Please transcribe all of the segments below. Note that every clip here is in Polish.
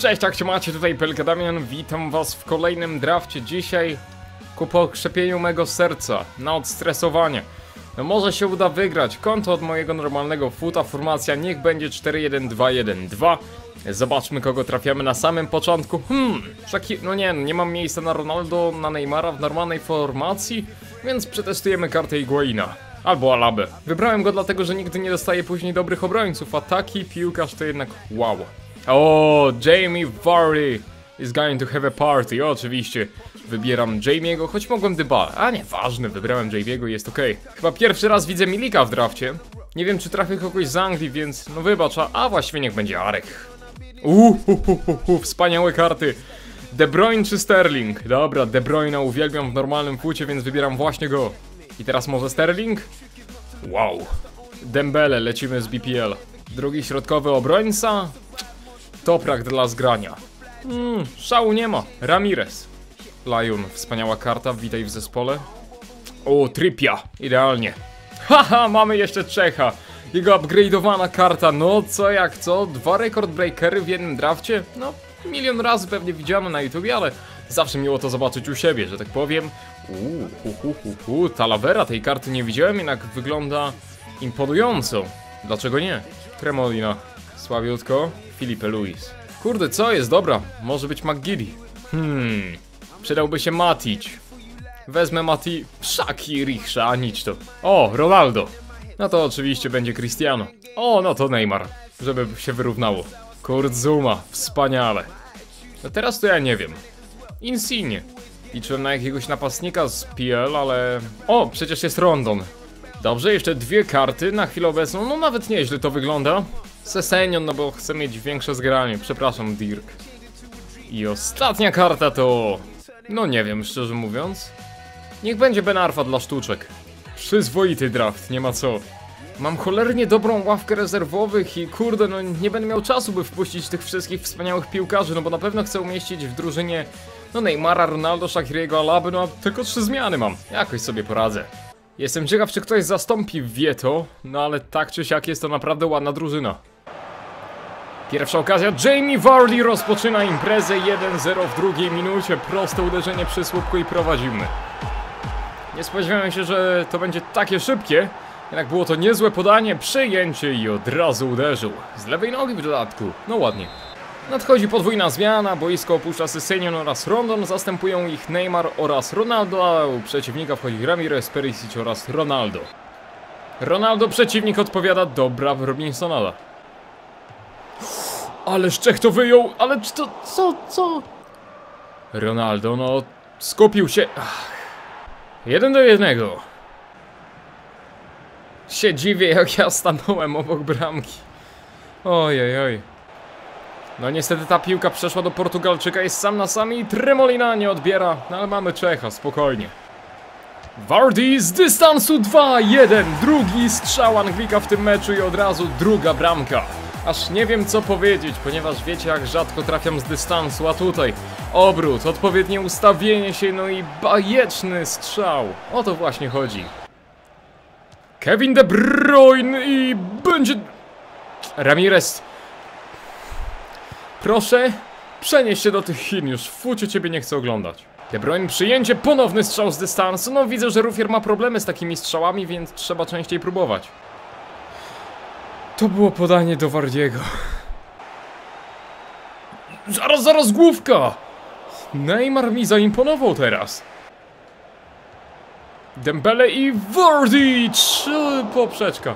Cześć, jak się macie? Tutaj Pelka Damian, witam was w kolejnym drafcie. Dzisiaj ku pokrzepieniu mego serca, na odstresowanie. No może się uda wygrać, konto od mojego normalnego futa, formacja niech będzie 4-1-2-1-2. Zobaczmy kogo trafiamy na samym początku. Hmm, szaki... no nie, nie mam miejsca na Ronaldo, na Neymara w normalnej formacji, więc przetestujemy kartę Higuaina. Albo Alabę. Wybrałem go dlatego, że nigdy nie dostaje później dobrych obrońców, a taki piłkarz to jednak wow. O, Jamie Vardy is going to have a party. Oczywiście wybieram Jamie'ego, choć mogłem Dybala. A nieważne, wybrałem Jamie'ego i jest ok. Chyba pierwszy raz widzę Milika w drafcie. Nie wiem, czy trafię kogoś z Anglii, więc no wybacz, a, właściwie niech będzie Arek. Uuu, wspaniałe karty. De Bruyne czy Sterling? Dobra, De Bruyne uwielbiam w normalnym fucie, więc wybieram właśnie go. I teraz może Sterling? Wow. Dembele, lecimy z BPL. Drugi środkowy obrońca? Toprak dla zgrania. Mm, szału nie ma. Ramirez. Lion, wspaniała karta, witaj w zespole. O, Trypia, idealnie. Haha, mamy jeszcze Czecha. Jego upgrade'owana karta, no co jak co, dwa record breakery w jednym drafcie? No, milion razy pewnie widziano na YouTubie, ale zawsze miło to zobaczyć u siebie, że tak powiem. Uuu, hu, hu, hu. Talavera tej karty nie widziałem, jednak wygląda imponująco. Dlaczego nie? Tremolina, słabiutko. Filipe Luis. Kurde, co jest? Dobra, może być McGiddy. Hmm, przydałby się Matic. Wezmę Mati... Szaki, Richsza, nic to. O, Ronaldo. No to oczywiście będzie Cristiano. O, no to Neymar, żeby się wyrównało. Kurt Zuma, wspaniale. No teraz to ja nie wiem. Insigne. Liczyłem na jakiegoś napastnika z PL, ale... O, przecież jest Rondon. Dobrze, jeszcze dwie karty na chwilę obecną. No nawet nieźle to wygląda. Sesenion, no bo chcę mieć większe zgranie. Przepraszam, Dirk. I ostatnia karta to... No nie wiem, szczerze mówiąc. Niech będzie Ben Arfa dla sztuczek. Przyzwoity draft, nie ma co. Mam cholernie dobrą ławkę rezerwowych i kurde, no nie będę miał czasu, by wpuścić tych wszystkich wspaniałych piłkarzy, no bo na pewno chcę umieścić w drużynie no Neymara, Ronaldo, Shakiriego, Alaby, no a tylko trzy zmiany mam. Jakoś sobie poradzę. Jestem ciekaw, czy ktoś zastąpi Vieto, no ale tak czy siak jest to naprawdę ładna drużyna. Pierwsza okazja, Jamie Vardy rozpoczyna imprezę 1-0 w drugiej minucie, proste uderzenie przy słupku i prowadzimy. Nie spodziewałem się, że to będzie takie szybkie, jednak było to niezłe podanie, przejęcie i od razu uderzył. Z lewej nogi w dodatku, no ładnie. Nadchodzi podwójna zmiana, boisko opuszcza Sesenion oraz Rondon, zastępują ich Neymar oraz Ronaldo, a u przeciwnika wchodzi Ramirez, Perisic oraz Ronaldo. Ronaldo przeciwnik odpowiada, dobra Robinsonada. Ale Czech to wyjął, ale czy to, co, co? Ronaldo, no, skupił się. Ach. Jeden do jednego. Się dziwię, jak ja stanąłem obok bramki. Ojej, oj. No niestety ta piłka przeszła do Portugalczyka, jest sam na sam i Tremolina nie odbiera, no ale mamy Czecha, spokojnie. Vardy z dystansu 2-1, drugi strzał Anglika w tym meczu i od razu druga bramka. Aż nie wiem co powiedzieć, ponieważ wiecie jak rzadko trafiam z dystansu, a tutaj obrót, odpowiednie ustawienie się, no i bajeczny strzał. O to właśnie chodzi. Kevin De Bruyne i będzie... Ramirez. Proszę, przenieś się do tych Chin już, fucie ciebie nie chcę oglądać. De Bruyne przyjęcie, ponowny strzał z dystansu, no widzę, że Rufier ma problemy z takimi strzałami, więc trzeba częściej próbować. To było podanie do Wardiego. Zaraz, zaraz, główka! Neymar mi zaimponował teraz. Dembele i Wardy! Trzy poprzeczka.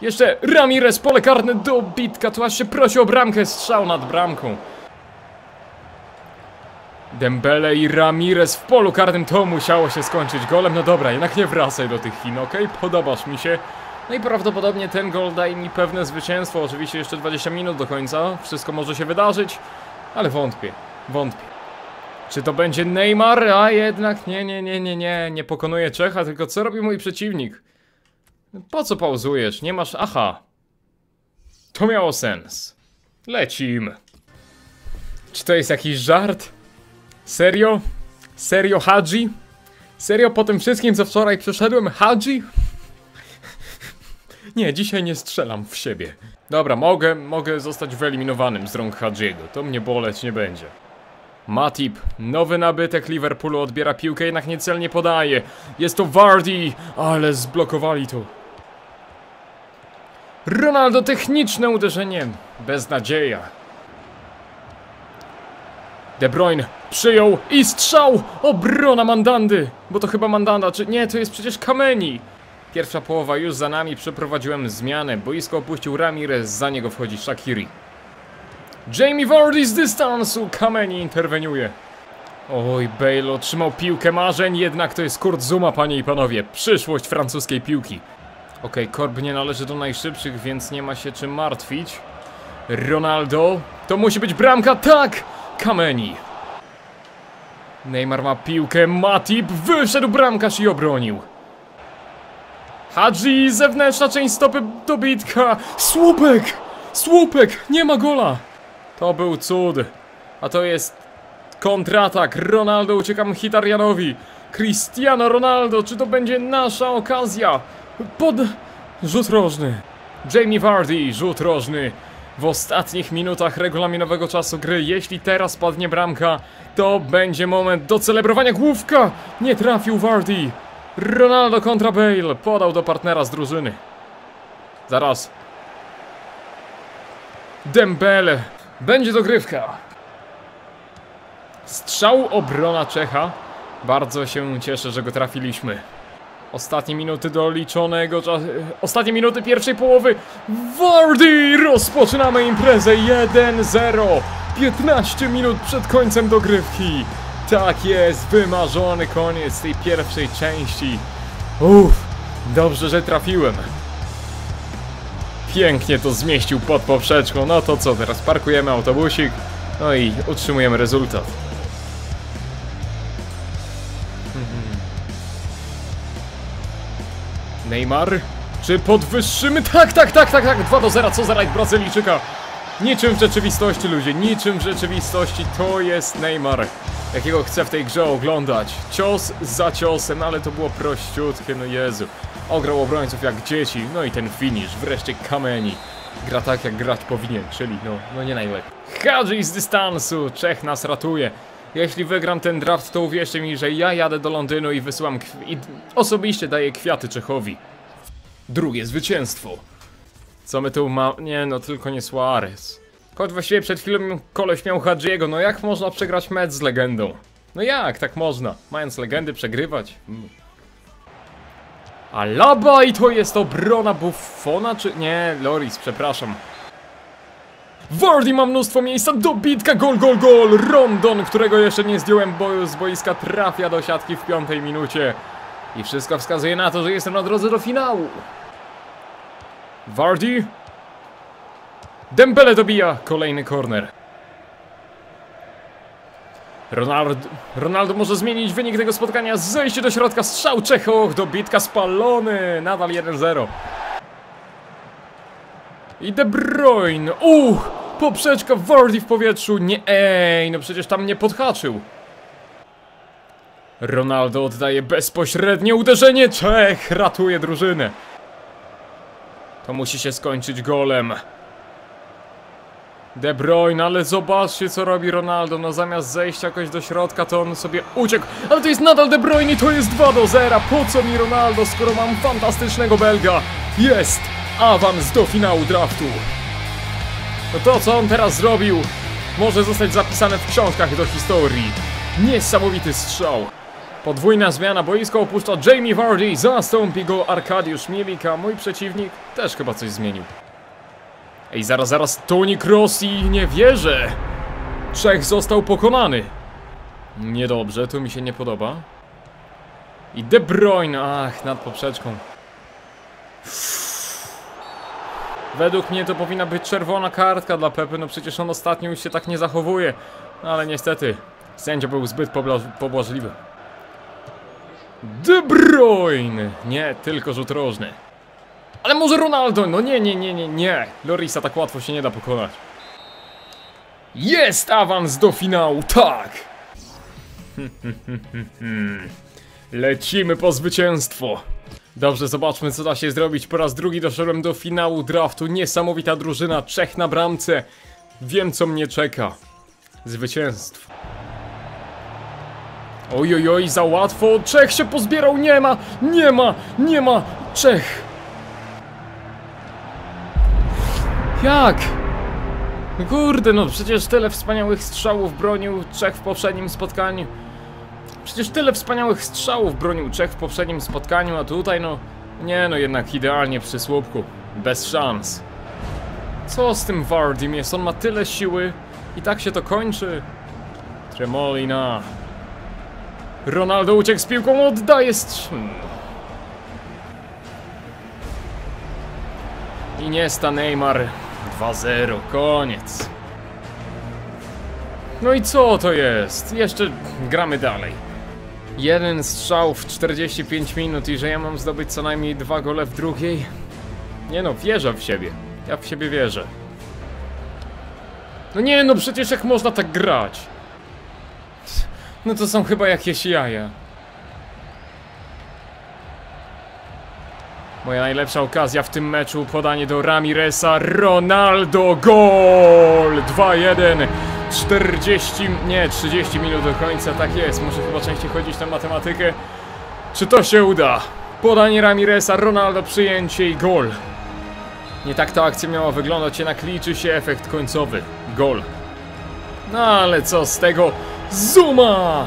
Jeszcze Ramirez, pole karne do bitka. Tu aż się prosi o bramkę, strzał nad bramką. Dembele i Ramirez w polu karnym to musiało się skończyć golem. No dobra, jednak nie wracaj do tych Chin, ok? Podobasz mi się. No i prawdopodobnie ten gol daje mi pewne zwycięstwo. Oczywiście jeszcze 20 minut do końca. Wszystko może się wydarzyć, ale wątpię. Wątpię. Czy to będzie Neymar? A jednak nie, nie, nie, nie, nie. Nie pokonuje Czecha, tylko co robi mój przeciwnik? Po co pauzujesz? Nie masz... Aha. To miało sens. Lecimy. Czy to jest jakiś żart? Serio? Serio Hadzi? Serio po tym wszystkim co wczoraj przeszedłem Hadzi? Nie, dzisiaj nie strzelam w siebie. Dobra, mogę, mogę zostać wyeliminowanym z rąk Hadjiego. To mnie boleć nie będzie. Matip, nowy nabytek Liverpoolu odbiera piłkę, jednak niecelnie podaje. Jest to Vardy, ale zblokowali to. Ronaldo techniczne uderzenie. Beznadzieja. De Bruyne przyjął i strzał! Obrona Mandandy! Bo to chyba Mandanda, czy nie, to jest przecież Kameni! Pierwsza połowa już za nami, przeprowadziłem zmianę. Boisko opuścił Ramirez, za niego wchodzi Shakiri. Jamie Vardy z dystansu, Kameni interweniuje. Oj, Bale otrzymał piłkę marzeń, jednak to jest Kurt Zuma, panie i panowie. Przyszłość francuskiej piłki. Okej, Korb nie należy do najszybszych, więc nie ma się czym martwić. Ronaldo, to musi być bramka, tak! Kameni. Neymar ma piłkę, Matip wyszedł bramkarz i obronił. Hadzi, zewnętrzna część stopy dobitka. Słupek! Słupek! Nie ma gola! To był cud. A to jest kontratak. Ronaldo ucieka Mkhitarjanowi. Cristiano Ronaldo, czy to będzie nasza okazja? Pod... Rzut rożny. Jamie Vardy, rzut rożny. W ostatnich minutach regulaminowego czasu gry, jeśli teraz padnie bramka, to będzie moment do celebrowania główka! Nie trafił Vardy. Ronaldo kontra Bale. Podał do partnera z drużyny. Zaraz. Dembele. Będzie dogrywka. Strzał obrona Czecha. Bardzo się cieszę, że go trafiliśmy. Ostatnie minuty doliczonego czasu. Ostatnie minuty pierwszej połowy. Wardy! Rozpoczynamy imprezę 1-0. 15 minut przed końcem dogrywki. Tak jest, wymarzony koniec tej pierwszej części. Uff, dobrze, że trafiłem. Pięknie to zmieścił pod poprzeczką. No to co, teraz parkujemy autobusik. No i utrzymujemy rezultat. Neymar? Czy podwyższymy? Tak, tak, tak, tak, tak, 2 do 0, co za rajd Brazylijczyka. Niczym w rzeczywistości, ludzie, niczym w rzeczywistości to jest Neymar, jakiego chcę w tej grze oglądać. Cios za ciosem, no ale to było prościutkie, no Jezu. Ograł obrońców jak dzieci, no i ten finish, wreszcie Kameni. Gra tak jak grać powinien, czyli no, no nie najlepiej. Hadzi z dystansu, Czech nas ratuje. Jeśli wygram ten draft, to uwierzcie mi, że ja jadę do Londynu i wysyłam i osobiście daję kwiaty Czechowi. Drugie zwycięstwo. Co my tu ma... Nie no, tylko nie Suarez. Choć właściwie przed chwilą koleś miał Hadjiego, no jak można przegrać mecz z legendą? No jak, tak można? Mając legendy przegrywać? Mm. Alaba i to jest obrona Buffona, czy... Nie, Loris, przepraszam. Wardy ma mnóstwo miejsca, dobitka, gol, gol, gol! Rondon, którego jeszcze nie zdjąłem bo z boiska, trafia do siatki w piątej minucie. I wszystko wskazuje na to, że jestem na drodze do finału. Vardy. Dembele dobija kolejny corner. Ronaldo, Ronaldo może zmienić wynik tego spotkania. Zejście do środka, strzał Czechoch, dobitka spalony. Nadal 1-0. I De Bruyne. Uch! Poprzeczka Vardy w powietrzu. Nie, ej, no przecież tam nie podhaczył. Ronaldo oddaje bezpośrednie uderzenie. Czech ratuje drużynę. To musi się skończyć golem. De Bruyne, ale zobaczcie co robi Ronaldo. No zamiast zejść jakoś do środka, to on sobie uciekł. Ale to jest nadal De Bruyne i to jest 2 do 0. Po co mi Ronaldo, skoro mam fantastycznego Belga? Jest awans do finału draftu. No to co on teraz zrobił, może zostać zapisane w książkach do historii. Niesamowity strzał. Podwójna zmiana, boisko opuszcza Jamie Vardy, zastąpi go Arkadiusz Milik, a mój przeciwnik też chyba coś zmienił. Ej, zaraz, zaraz, Toni Rossi, nie wierzę! Czech został pokonany. Niedobrze, tu mi się nie podoba. I De Bruyne, ach, nad poprzeczką. Według mnie to powinna być czerwona kartka dla Pepy, no przecież on ostatnio już się tak nie zachowuje. No ale niestety, sędzia był zbyt pobla- pobłażliwy. De Bruyne! Nie, tylko rzut rożny. Ale może Ronaldo? No nie, nie, nie, nie, nie. Lorisa tak łatwo się nie da pokonać. Jest awans do finału, tak! Lecimy po zwycięstwo. Dobrze, zobaczmy co da się zrobić. Po raz drugi doszedłem do finału draftu. Niesamowita drużyna, Czech na bramce. Wiem co mnie czeka. Zwycięstwo. Oj, oj, za łatwo. Czech się pozbierał, nie ma, nie ma, nie ma. Czech. Jak? Kurde, no przecież tyle wspaniałych strzałów bronił Czech w poprzednim spotkaniu. Przecież tyle wspaniałych strzałów bronił Czech w poprzednim spotkaniu, a tutaj no... Nie no, jednak idealnie przy słupku. Bez szans. Co z tym Wardim jest? On ma tyle siły i tak się to kończy. Tremolina. Ronaldo uciekł z piłką, oddaje strz... Iniesta Neymar 2-0, koniec. No i co to jest? Jeszcze gramy dalej. Jeden strzał w 45 minut i że ja mam zdobyć co najmniej dwa gole w drugiej? Nie no, wierzę w siebie. Ja w siebie wierzę. No nie no, przecież jak można tak grać? No to są chyba jakieś jaja. Moja najlepsza okazja w tym meczu, podanie do Ramiresa, Ronaldo, gol! 2-1, 40, nie, 30 minut do końca, tak jest, muszę chyba częściej chodzić na matematykę. Czy to się uda? Podanie Ramiresa, Ronaldo, przyjęcie i gol. Nie tak ta akcja miała wyglądać, jednak liczy się efekt końcowy, gol. No ale co z tego? Zuma!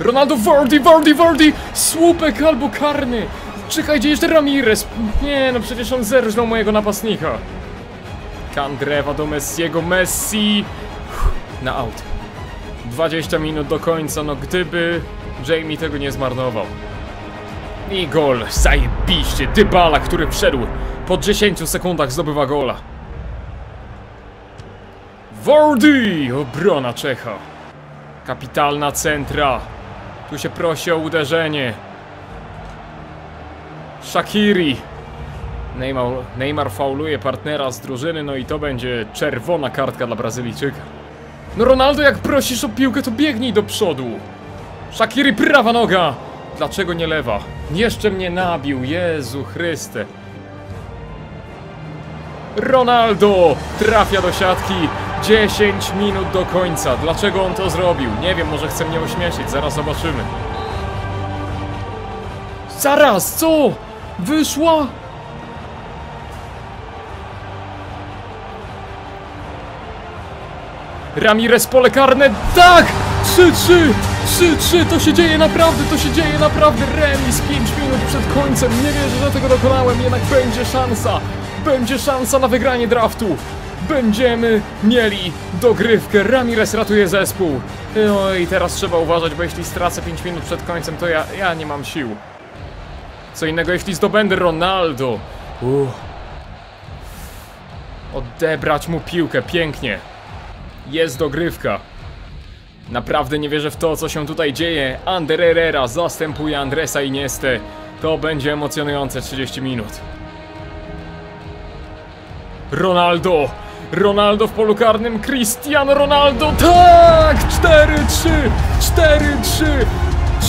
Ronaldo Vardy, Vardy, Vardy! Słupek albo karny! Czekajcie, jeszcze Ramirez! Nie, no przecież on zerżnął mojego napastnika. Kandrewa do Messiego, Messi! Na aut. 20 minut do końca, no gdyby Jamie tego nie zmarnował. I gol, zajebiście, Dybala, który wszedł po 10 sekundach zdobywa gola. Wardy! Obrona Czecha. Kapitalna centra. Tu się prosi o uderzenie. Shakiri. Neymar, Neymar fauluje partnera z drużyny, no i to będzie czerwona kartka dla Brazylijczyka. No Ronaldo, jak prosisz o piłkę, to biegnij do przodu. Shakiri, prawa noga. Dlaczego nie lewa? Jeszcze mnie nabił, Jezu Chryste. Ronaldo trafia do siatki. 10 minut do końca. Dlaczego on to zrobił? Nie wiem, może chce mnie ośmieszyć, zaraz zobaczymy. Zaraz, co? Wyszła? Ramirez pole karne, tak! 3-3! 3-3, to się dzieje naprawdę, to się dzieje naprawdę, remis 5 minut przed końcem, nie wierzę, że tego dokonałem, jednak będzie szansa, będzie szansa na wygranie draftu. Będziemy mieli dogrywkę, Ramirez ratuje zespół. No i teraz trzeba uważać, bo jeśli stracę 5 minut przed końcem, to ja, ja nie mam sił. Co innego, jeśli zdobędę Ronaldo. Uff. Odebrać mu piłkę, pięknie. Jest dogrywka. Naprawdę nie wierzę w to, co się tutaj dzieje. Ander Herrera zastępuje Andresa Iniestę. To będzie emocjonujące 30 minut. Ronaldo! Ronaldo w polu karnym, Cristiano Ronaldo, tak! 4-3, 4-3,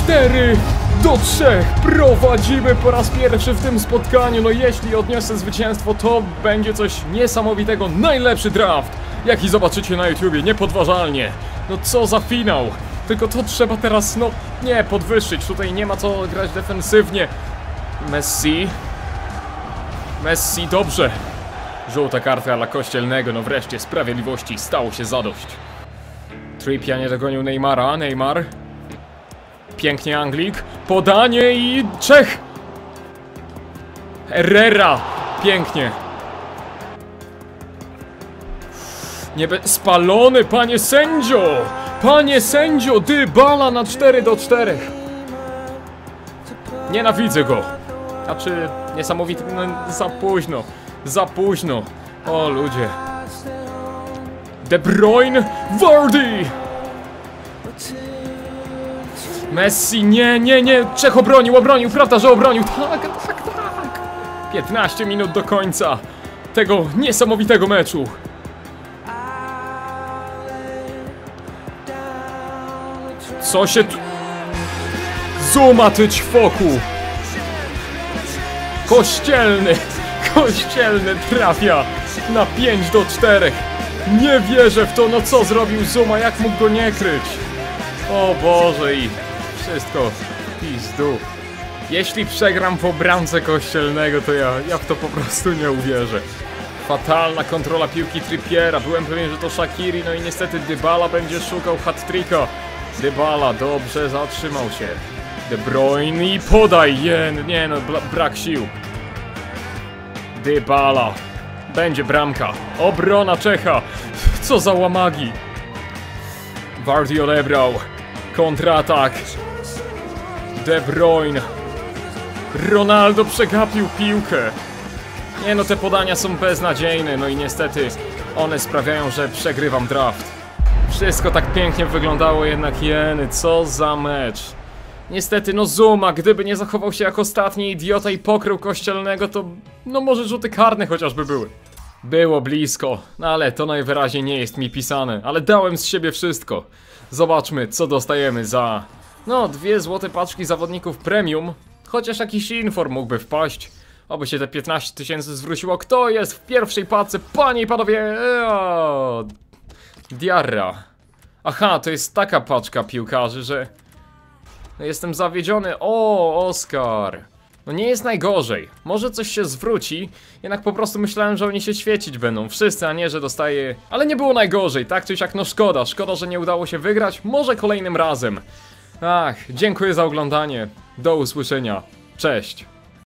4 do 3. Prowadzimy po raz pierwszy w tym spotkaniu. No jeśli odniosę zwycięstwo, to będzie coś niesamowitego. Najlepszy draft, jaki zobaczycie na YouTubie, niepodważalnie. No co za finał. Tylko to trzeba teraz, no nie, podwyższyć. Tutaj nie ma co grać defensywnie. Messi. Messi, dobrze. Żółta karta dla Kościelnego, no wreszcie sprawiedliwości stało się zadość. Tripia nie dogonił Neymara, Neymar. Pięknie Anglik, podanie i Czech! Herrera, pięknie. Niebe... Spalony, panie sędzio! Panie sędzio, Dybala na 4 do 4. Nienawidzę go. Znaczy, niesamowity, no za późno. Za późno. O ludzie. De Bruyne, Vardy! Messi, nie, nie, nie. Czech obronił, obronił, prawda, że obronił. Tak, tak, tak. 15 minut do końca tego niesamowitego meczu. Co się tu... Zuma ty ćwoku! Kościelny! Kościelny trafia na 5 do 4. Nie wierzę w to, no co zrobił Zuma, jak mógł go nie kryć? O Boże i wszystko pizdu. Jeśli przegram w obramce kościelnego, to ja, ja w to po prostu nie uwierzę. Fatalna kontrola piłki Trippiera, byłem pewien, że to Shakiri, no i niestety Dybala będzie szukał hat-tricka. Dybala dobrze zatrzymał się. De Bruyne i podaj, jen, nie no, brak sił. Dybala. Będzie bramka. Obrona Czecha. Co za łamagi. Vardy odebrał. Kontratak. De Bruyne. Ronaldo przegapił piłkę. Nie no, te podania są beznadziejne, no i niestety one sprawiają, że przegrywam draft. Wszystko tak pięknie wyglądało, jednak jeny, co za mecz. Niestety, no Zuma, gdyby nie zachował się jak ostatni idiota i pokrył kościelnego, to no może rzuty karne chociażby były. Było blisko, no ale to najwyraźniej nie jest mi pisane, ale dałem z siebie wszystko. Zobaczmy, co dostajemy za... No, dwie złote paczki zawodników premium, chociaż jakiś inform mógłby wpaść. Oby się te 15 tysięcy zwróciło. Kto jest w pierwszej paczce? Panie i panowie! Eee, Diarra. Aha, to jest taka paczka piłkarzy, że... No jestem zawiedziony. O, Oskar. No nie jest najgorzej. Może coś się zwróci, jednak po prostu myślałem, że oni się świecić będą. Wszyscy, a nie, że dostaje... Ale nie było najgorzej, tak czy siak, no szkoda. Szkoda, że nie udało się wygrać. Może kolejnym razem. Ach, dziękuję za oglądanie. Do usłyszenia. Cześć.